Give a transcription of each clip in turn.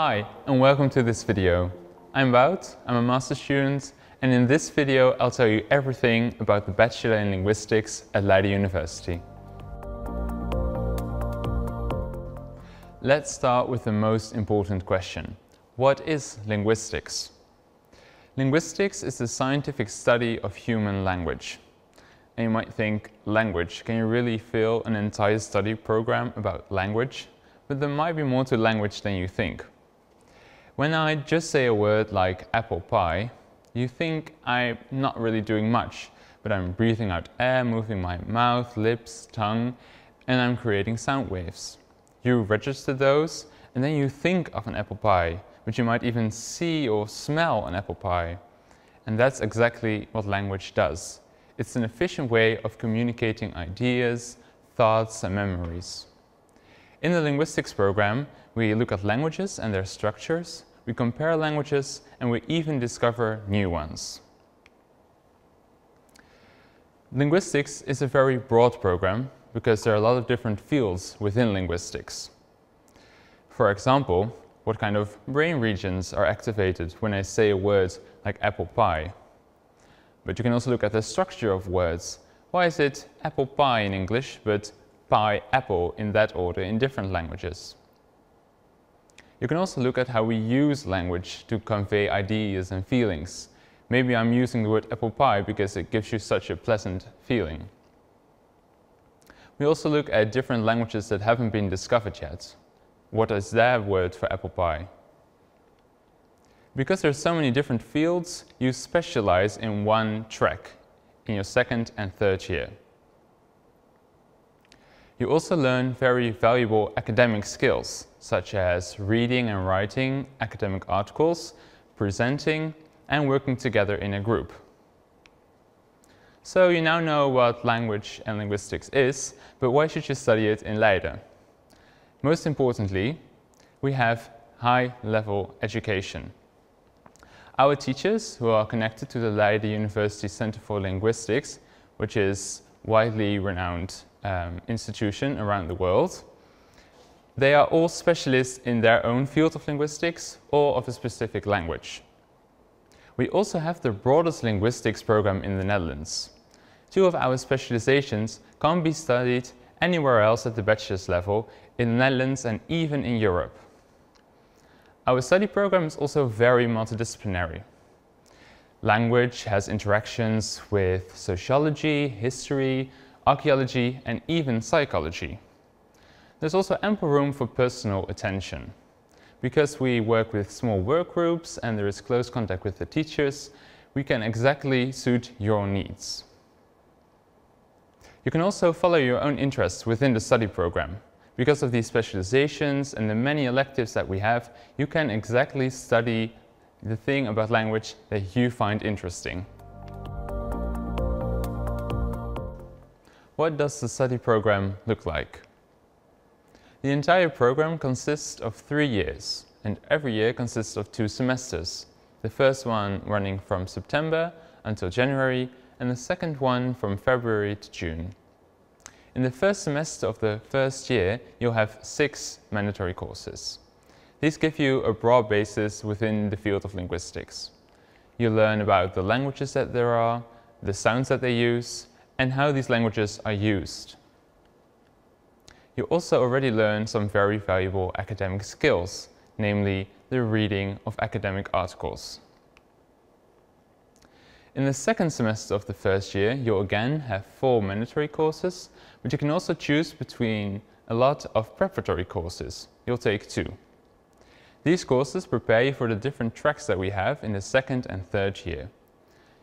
Hi and welcome to this video. I'm Wout, I'm a master student and in this video I'll tell you everything about the Bachelor in Linguistics at Leiden University. Let's start with the most important question. What is linguistics? Linguistics is the scientific study of human language. And you might think, language, can you really fill an entire study program about language? But there might be more to language than you think. When I just say a word like apple pie, you think I'm not really doing much, but I'm breathing out air, moving my mouth, lips, tongue, and I'm creating sound waves. You register those, and then you think of an apple pie, but you might even see or smell an apple pie. And that's exactly what language does. It's an efficient way of communicating ideas, thoughts and memories. In the linguistics program, we look at languages and their structures, we compare languages, and we even discover new ones. Linguistics is a very broad program because there are a lot of different fields within linguistics. For example, what kind of brain regions are activated when I say a word like apple pie? But you can also look at the structure of words. Why is it apple pie in English, but pie apple in that order in different languages? You can also look at how we use language to convey ideas and feelings. Maybe I'm using the word apple pie because it gives you such a pleasant feeling. We also look at different languages that haven't been discovered yet. What is their word for apple pie? Because there are so many different fields, you specialize in one track in your second and third year. You also learn very valuable academic skills, such as reading and writing academic articles, presenting, and working together in a group. So you now know what language and linguistics is, but why should you study it in Leiden? Most importantly, we have high-level education. Our teachers, who are connected to the Leiden University Center for Linguistics, which is widely renowned um, institution around the world. They are all specialists in their own field of linguistics or of a specific language. We also have the broadest linguistics program in the Netherlands. Two of our specializations can't be studied anywhere else at the bachelor's level in the Netherlands and even in Europe. Our study program is also very multidisciplinary. Language has interactions with sociology, history, archaeology and even psychology. There's also ample room for personal attention. Because we work with small work groups and there is close contact with the teachers, we can exactly suit your needs. You can also follow your own interests within the study program. Because of these specializations and the many electives that we have, you can exactly study the thing about language that you find interesting. What does the study program look like? The entire program consists of three years, and every year consists of two semesters. The first one running from September until January, and the second one from February to June. In the first semester of the first year, you'll have six mandatory courses. These give you a broad basis within the field of linguistics. You learn about the languages that there are, the sounds that they use, and how these languages are used. You also already learned some very valuable academic skills, namely the reading of academic articles. In the second semester of the first year, you'll again have four mandatory courses, but you can also choose between a lot of preparatory courses. You'll take two. These courses prepare you for the different tracks that we have in the second and third year.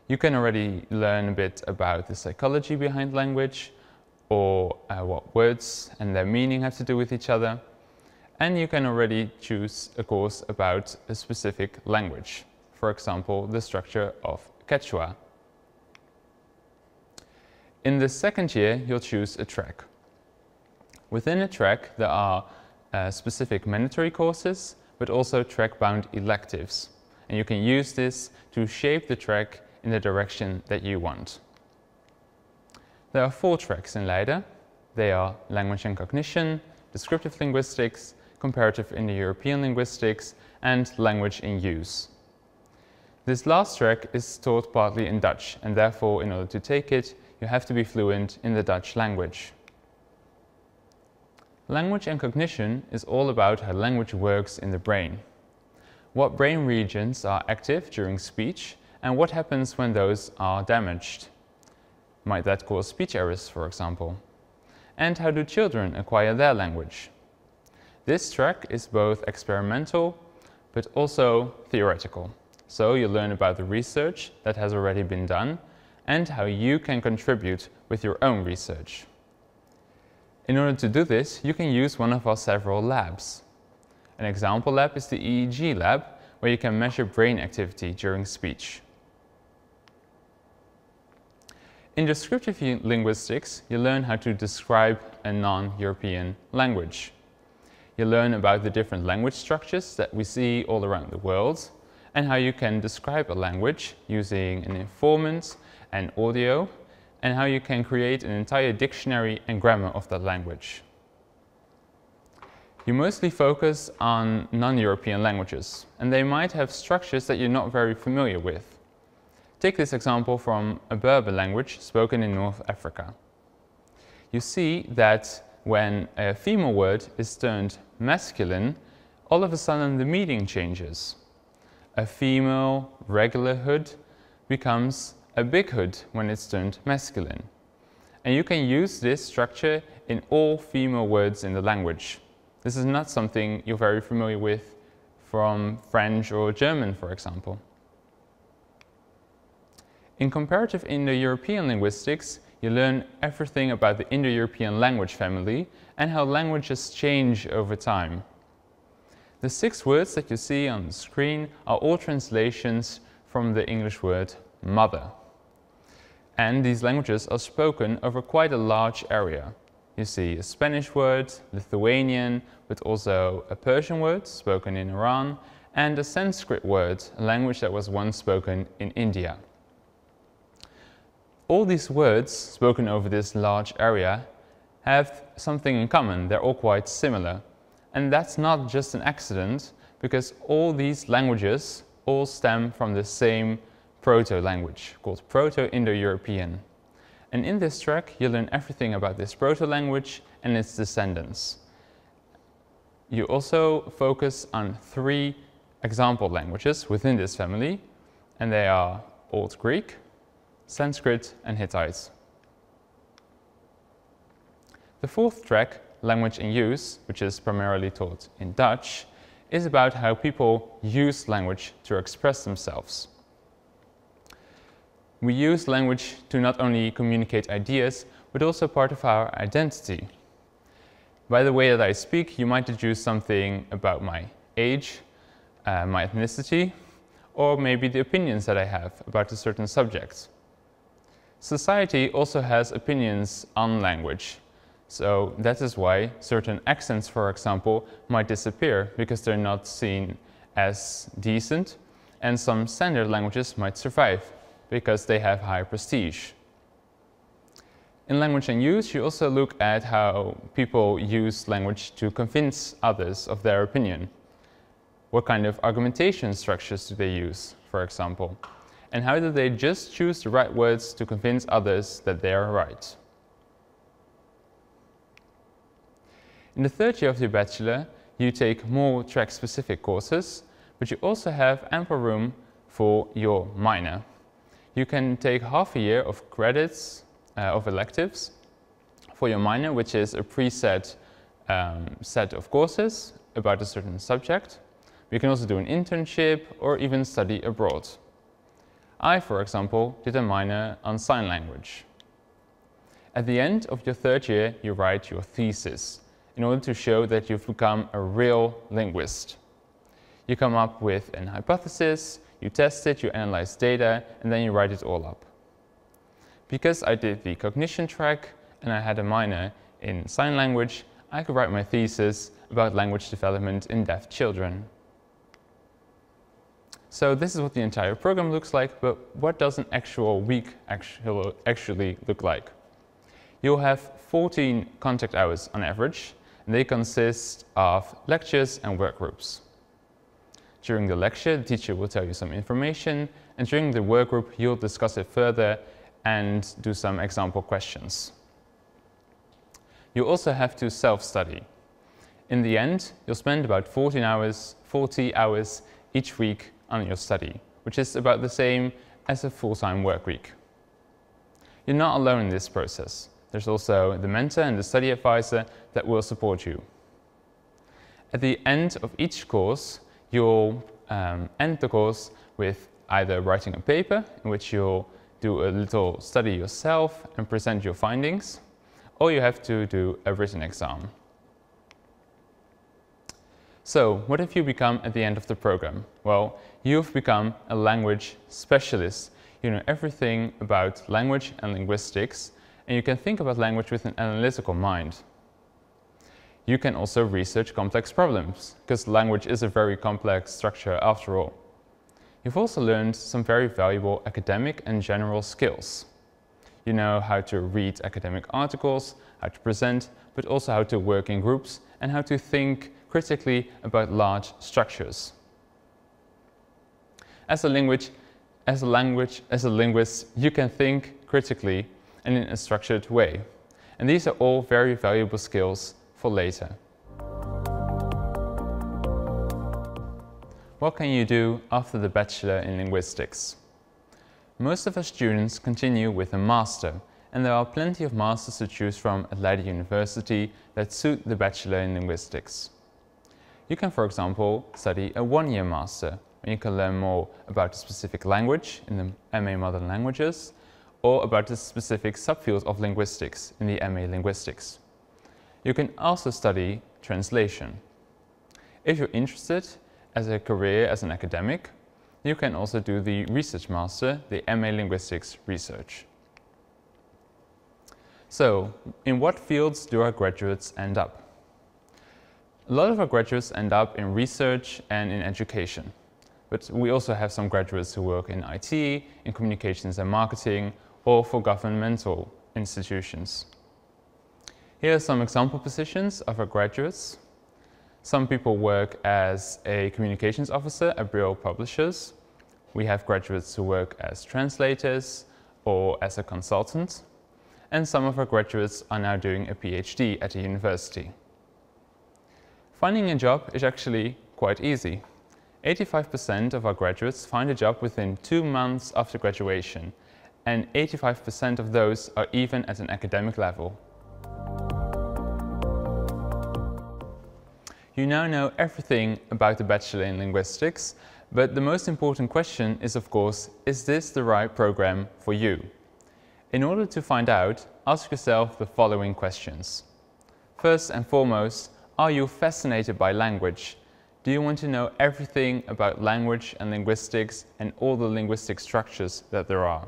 You can already learn a bit about the psychology behind language or uh, what words and their meaning have to do with each other. And you can already choose a course about a specific language. For example, the structure of Quechua. In the second year, you'll choose a track. Within a track, there are uh, specific mandatory courses, but also track-bound electives. And you can use this to shape the track in the direction that you want. There are four tracks in Leiden. They are Language and Cognition, Descriptive Linguistics, comparative Indo-European linguistics, and language in use. This last track is taught partly in Dutch, and therefore, in order to take it, you have to be fluent in the Dutch language. Language and cognition is all about how language works in the brain. What brain regions are active during speech, and what happens when those are damaged. Might that cause speech errors, for example? And how do children acquire their language? This track is both experimental, but also theoretical. So you learn about the research that has already been done and how you can contribute with your own research. In order to do this, you can use one of our several labs. An example lab is the EEG lab, where you can measure brain activity during speech. In descriptive linguistics, you learn how to describe a non-European language. You learn about the different language structures that we see all around the world, and how you can describe a language using an informant and audio, and how you can create an entire dictionary and grammar of that language. You mostly focus on non-European languages, and they might have structures that you're not very familiar with. Take this example from a Berber language spoken in North Africa. You see that when a female word is turned masculine, all of a sudden the meaning changes a female regular hood becomes a big hood when it's turned masculine. And you can use this structure in all female words in the language. This is not something you're very familiar with from French or German, for example. In comparative Indo-European linguistics, you learn everything about the Indo-European language family and how languages change over time. The six words that you see on the screen are all translations from the English word mother. And these languages are spoken over quite a large area. You see a Spanish word, Lithuanian, but also a Persian word spoken in Iran, and a Sanskrit word, a language that was once spoken in India. All these words spoken over this large area have something in common. They're all quite similar. And that's not just an accident, because all these languages all stem from the same proto-language called Proto-Indo-European. And in this track, you learn everything about this proto-language and its descendants. You also focus on three example languages within this family, and they are Old Greek, Sanskrit, and Hittites. The fourth track language in use, which is primarily taught in Dutch, is about how people use language to express themselves. We use language to not only communicate ideas, but also part of our identity. By the way that I speak, you might deduce something about my age, uh, my ethnicity, or maybe the opinions that I have about a certain subject. Society also has opinions on language, so that is why certain accents, for example, might disappear because they're not seen as decent, and some standard languages might survive because they have high prestige. In language and use, you also look at how people use language to convince others of their opinion. What kind of argumentation structures do they use, for example? And how do they just choose the right words to convince others that they are right? In the third year of your bachelor, you take more track-specific courses, but you also have ample room for your minor. You can take half a year of credits uh, of electives for your minor, which is a preset um, set of courses about a certain subject. You can also do an internship or even study abroad. I, for example, did a minor on sign language. At the end of your third year, you write your thesis, in order to show that you've become a real linguist. You come up with an hypothesis, you test it, you analyze data, and then you write it all up. Because I did the cognition track and I had a minor in sign language, I could write my thesis about language development in deaf children. So this is what the entire program looks like, but what does an actual week actually look like? You'll have 14 contact hours on average, and they consist of lectures and work groups. During the lecture, the teacher will tell you some information, and during the work group, you'll discuss it further and do some example questions. You also have to self-study. In the end, you'll spend about 14 hours, 40 hours each week on your study, which is about the same as a full-time work week. You're not alone in this process. There's also the mentor and the study advisor that will support you. At the end of each course, you'll um, end the course with either writing a paper in which you'll do a little study yourself and present your findings, or you have to do a written exam. So, what have you become at the end of the program? Well, you've become a language specialist. You know everything about language and linguistics, and you can think about language with an analytical mind. You can also research complex problems, because language is a very complex structure after all. You've also learned some very valuable academic and general skills. You know how to read academic articles, how to present, but also how to work in groups and how to think critically about large structures. As a language, as a language, as a linguist, you can think critically and in a structured way. And these are all very valuable skills for later. What can you do after the Bachelor in Linguistics? Most of our students continue with a Master, and there are plenty of Masters to choose from at Leiden University that suit the Bachelor in Linguistics. You can, for example, study a one-year master, where you can learn more about a specific language in the MA Modern Languages, or about a specific subfield of linguistics in the MA Linguistics. You can also study translation. If you're interested as a career as an academic, you can also do the Research Master, the MA Linguistics Research. So, in what fields do our graduates end up? A lot of our graduates end up in research and in education. But we also have some graduates who work in IT, in communications and marketing, or for governmental institutions. Here are some example positions of our graduates. Some people work as a communications officer at Brill Publishers. We have graduates who work as translators or as a consultant. And some of our graduates are now doing a PhD at a university. Finding a job is actually quite easy. 85% of our graduates find a job within two months after graduation, and 85% of those are even at an academic level. You now know everything about the Bachelor in Linguistics, but the most important question is of course, is this the right program for you? In order to find out, ask yourself the following questions. First and foremost, are you fascinated by language? Do you want to know everything about language and linguistics and all the linguistic structures that there are?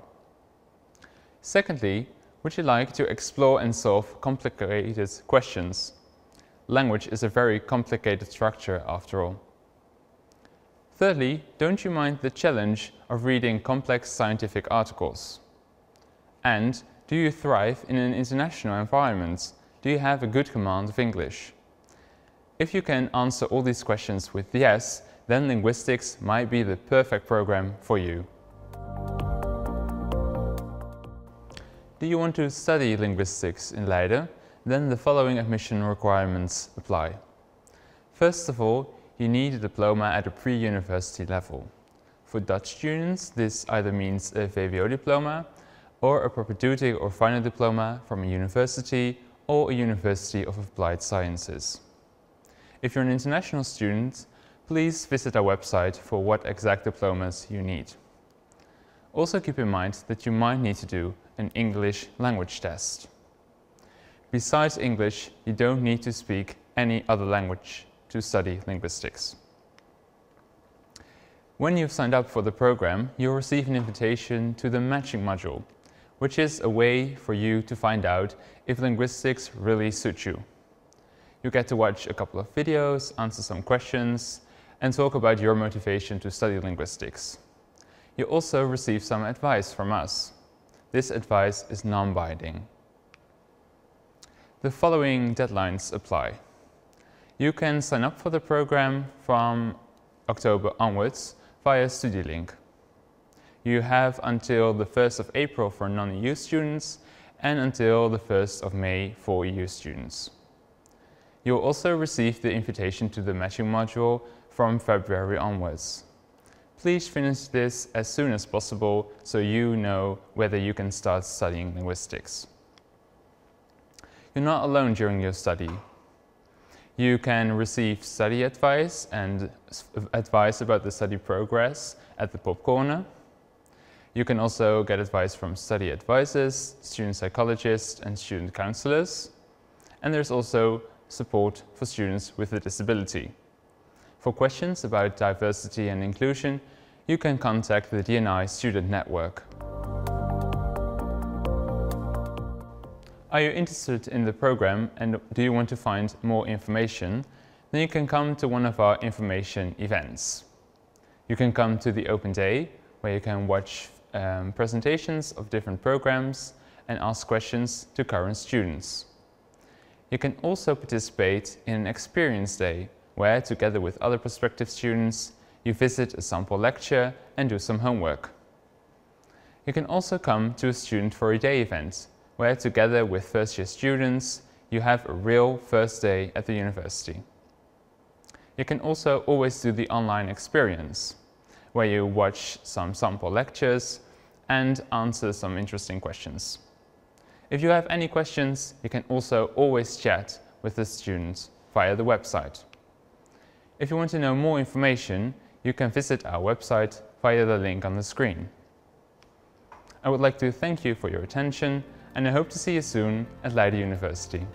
Secondly, would you like to explore and solve complicated questions? Language is a very complicated structure after all. Thirdly, don't you mind the challenge of reading complex scientific articles? And do you thrive in an international environment? Do you have a good command of English? If you can answer all these questions with yes, then linguistics might be the perfect program for you. Do you want to study linguistics in Leiden? Then the following admission requirements apply. First of all, you need a diploma at a pre-university level. For Dutch students, this either means a VWO diploma or a propedeutic or final diploma from a university or a University of Applied Sciences. If you're an international student, please visit our website for what exact diplomas you need. Also keep in mind that you might need to do an English language test. Besides English, you don't need to speak any other language to study linguistics. When you've signed up for the program, you'll receive an invitation to the matching module, which is a way for you to find out if linguistics really suits you. You get to watch a couple of videos, answer some questions, and talk about your motivation to study linguistics. You also receive some advice from us. This advice is non-binding. The following deadlines apply. You can sign up for the program from October onwards via Studielink. You have until the 1st of April for non-EU students and until the 1st of May for EU students. You'll also receive the invitation to the matching module from February onwards. Please finish this as soon as possible so you know whether you can start studying linguistics. You're not alone during your study. You can receive study advice and advice about the study progress at the Pop Corner. You can also get advice from study advisors, student psychologists and student counselors. And there's also support for students with a disability. For questions about diversity and inclusion, you can contact the D&I Student Network. Are you interested in the program and do you want to find more information? Then you can come to one of our information events. You can come to the open day where you can watch um, presentations of different programs and ask questions to current students. You can also participate in an experience day where, together with other prospective students, you visit a sample lecture and do some homework. You can also come to a Student for a Day event where, together with first year students, you have a real first day at the university. You can also always do the online experience, where you watch some sample lectures and answer some interesting questions. If you have any questions, you can also always chat with the students via the website. If you want to know more information, you can visit our website via the link on the screen. I would like to thank you for your attention and I hope to see you soon at Leiden University.